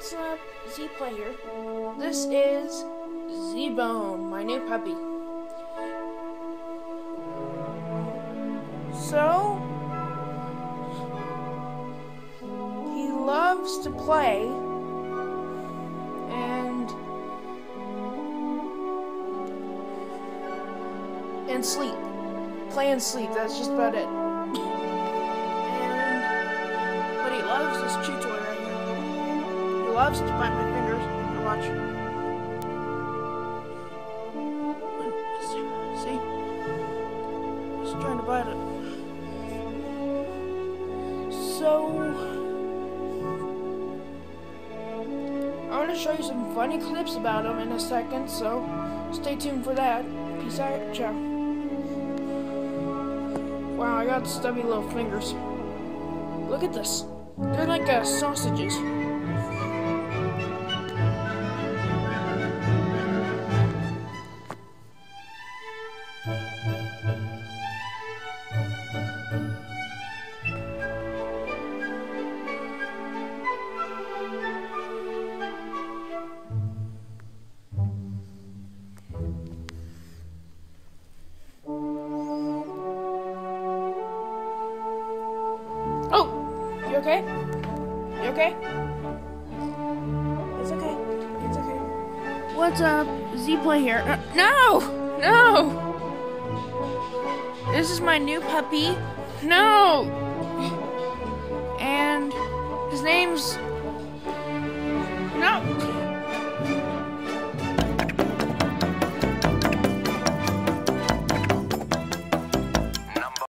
what's up? Z-Play here. This is Z-Bone, my new puppy. So, he loves to play and and sleep. Play and sleep, that's just about it. And but he loves this chew loves to bite my fingers. Here, watch. See? He's trying to bite it. So I want to show you some funny clips about him in a second, so stay tuned for that. Peace out, ciao. Wow, I got stubby little fingers. Look at this. They're like uh, sausages. Okay? You okay? It's okay. It's okay. What's up? Z-Play here. Uh, no! No! This is my new puppy. No! And his name's...